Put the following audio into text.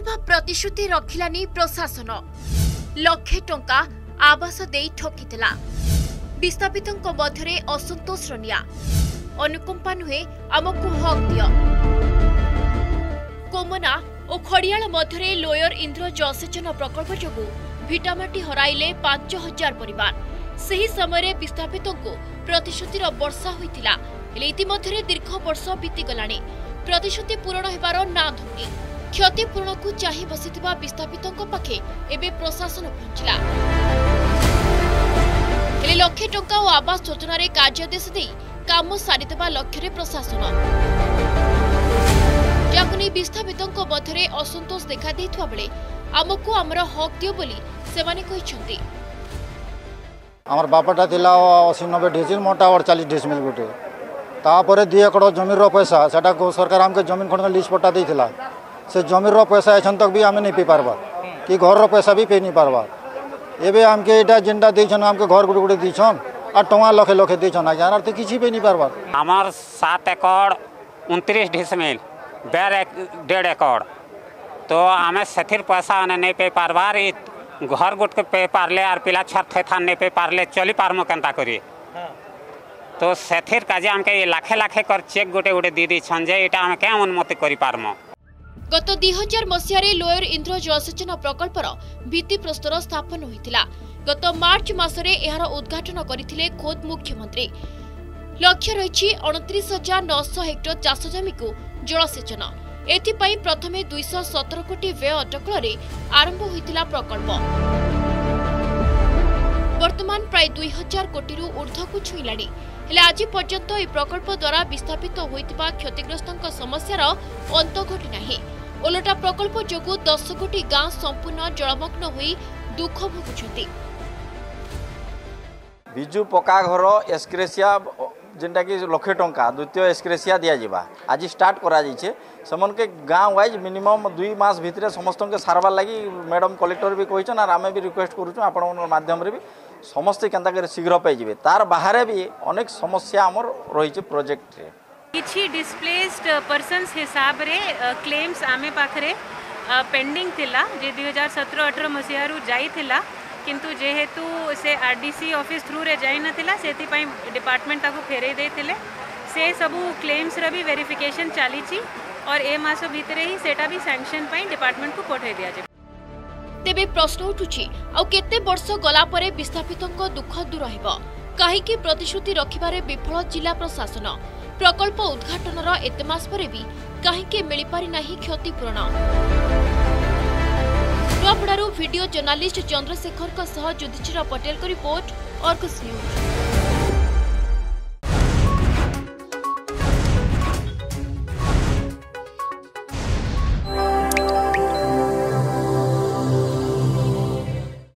ଦେଇଥିବା ପ୍ରତିଶ୍ରୁତି ରଖିଲାନି ପ୍ରଶାସନ ଲକ୍ଷେ ଟଙ୍କା ଆବାସ ଦେଇ ଠକିଥିଲା ବିସ୍ଥାପିତଙ୍କ ମଧ୍ୟରେ ଅସନ୍ତୋଷ ରନିଆ ଅନୁକମ୍ପା ନୁହେଁ ଆମକୁ ହକ୍ ଦିଅ କୋମନା ଓ ଖଡ଼ିଆଳ ମଧ୍ୟରେ ଲୋୟର ଇନ୍ଦ୍ର ଜଳସେଚନ ପ୍ରକଳ୍ପ ଯୋଗୁଁ ଭିଟାମାଟି ହରାଇଲେ ପାଞ୍ଚ ହଜାର ପରିବାର ସେହି ସମୟରେ ବିସ୍ଥାପିତଙ୍କୁ ପ୍ରତିଶ୍ରୁତିର ବର୍ଷା ହୋଇଥିଲା ହେଲେ ଇତିମଧ୍ୟରେ ଦୀର୍ଘ ବର୍ଷ ବିତିଗଲାଣି ପ୍ରତିଶ୍ରୁତି ପୂରଣ ହେବାର ନାଁ ଧରୁନି କ୍ଷତିପୂରଣକୁ ଚାହିଁ ବସିଥିବା ବିସ୍ଥାପିତଙ୍କ ପାଖେ ଏବେ ପ୍ରଶାସନ ପହଞ୍ଚିଲା ହେଲେ ଲକ୍ଷେ ଟଙ୍କା ଓ ଆବାସ ଯୋଜନାରେ କାର୍ଯ୍ୟାଦେଶ ଦେଇ କାମ ସାରିଦେବା ଲକ୍ଷ୍ୟରେ ପ୍ରଶାସନ ଯାହାକୁ ନେଇ ବିସ୍ଥାପିତଙ୍କ ମଧ୍ୟରେ ଅସନ୍ତୋଷ ଦେଖାଦେଇଥିବା ବେଳେ ଆମକୁ ଆମର ହକ୍ ଦିଅ ବୋଲି ସେମାନେ କହିଛନ୍ତି আমার বাপাটা লা অশী নবে ডিসমিল মোটা আর চালিশ ডিসমিল গোটে তাপরে দুই একর জমির পয়সা সেটা সরকার আমাকে জমিন খন্ড লিজ পট্টা দিয়েছিল से जमीर पैसा एछन तक भी आम नहीं पे पार्बा कि घर पैसा भी पे नहीं पार्बा एवं आमके यहाँ जेनटा देन आमके घर गुट गुटे दीछन आ टा लखे लखे दीछन आज आर तो किसी पे नहीं पार्बा हमार सात एकड़ उन्तीस ढीसमिल डेढ़ एकड़ तो आम से पैसा आने नहीं पे पार्बार घर गुट के पे पार्ले आर पिला छर थे थान नहीं पे पार्ले चली पार्म के करी तो से लाखे लाखे कर चेक गोटे गोटे दी दीछन जे ये आम क्या अनुमति करी पार्मा গত দুই হাজার মশায় লোয়র ইন্দ্র জলসেচন প্রকল্পর ভিত্তিপ্রস্তর স্থাপন হয়েছিল গত মার্চ মাসে এর উদ্ঘাটন করে খোদ মুখ্যমন্ত্রী লক্ষ্য রয়েছে অণত্রিশ হাজার নশ হেক্টর চাষ জমিকু জলসেচন এথিপাই প্রথমে দুইশ সতের কোটি ব্যয় অটকলরে আরম্ভ হয়েছিল প্রকল্প বর্তমান প্রায় দুই হাজার কোটি ঊর্ধ্বক ছুইলা ହେଲେ ଆଜି ପର୍ଯ୍ୟନ୍ତ ଏହି ପ୍ରକଳ୍ପ ଦ୍ୱାରା ବିସ୍ଥାପିତ ହୋଇଥିବା କ୍ଷତିଗ୍ରସ୍ତଙ୍କ ସମସ୍ୟାର ଅନ୍ତ ଘଟି ନାହିଁ ଓଲଟା ପ୍ରକଳ୍ପ ଯୋଗୁଁ ଦଶ କୋଟି ଗାଁ ସମ୍ପୂର୍ଣ୍ଣ ଜଳମଗ୍ନ ହୋଇ ଦୁଃଖ ଭୋଗୁଛନ୍ତି ବିଜୁ ପକ୍କା ଘର ଏସ୍କ୍ରେସିଆ ଯେନ୍ଟାକି ଲକ୍ଷେ ଟଙ୍କା ଦ୍ୱିତୀୟ ଏସ୍କ୍ରେସିଆ ଦିଆଯିବା ଆଜି ଷ୍ଟାର୍ଟ କରାଯାଇଛେ ସେମାନଙ୍କେ ଗାଁ ୱାଇଜ୍ ମିନିମମ୍ ଦୁଇ ମାସ ଭିତରେ ସମସ୍ତଙ୍କୁ ସାରବାର୍ ଲାଗି ମ୍ୟାଡ଼ମ୍ କଲେକ୍ଟର ବି କହିଛନ୍ ଆର୍ ଆମେ ବି ରିକ୍ୱେଷ୍ଟ କରୁଛୁ ଆପଣମାନଙ୍କ ମାଧ୍ୟମରେ ବି ସମସ୍ତେ କେନ୍ତା କରି ଶୀଘ୍ର ପାଇଯିବେ ତାର ବାହାରେ ବି ଅନେକ ସମସ୍ୟା ଆମର ରହିଛି ପ୍ରୋଜେକ୍ଟରେ किसी डिसप्लेसड पर्सन हिसाब से क्लेम्स आम पाखे पेंडिंग थिला जे 2017 सतर अठर मसीह जाइला किंतु जेहेतु से R D C office through ना से डिपार्टमेंट ताको फेरे दे से सब क्लेम्स भी वेरिफिकेशन चली और ए मास भितरे ही सेटा भी सैंक्शन डिपार्टमेंट को पठे दि जाए तेज प्रश्न उठू आते वर्ष गलापर विस्थापित दुख दूर है କାହିଁକି ପ୍ରତିଶ୍ରୁତି ରଖିବାରେ ବିଫଳ ଜିଲ୍ଲା ପ୍ରଶାସନ ପ୍ରକଳ୍ପ ଉଦ୍ଘାଟନର ଏତେ ମାସ ପରେ ବି କାହିଁକି ମିଳିପାରି ନାହିଁ କ୍ଷତିପୂରଣ ନୂଆପଡ଼ାରୁ ଭିଡିଓ ଜର୍ଣ୍ଣାଲିଷ୍ଟ ଚନ୍ଦ୍ରଶେଖରଙ୍କ ସହ ଯୁଧିଷ୍ଠିର ପଟେଲଙ୍କ ରିପୋର୍ଟ ଅର୍ଗସ୍ ନ୍ୟୁଜ୍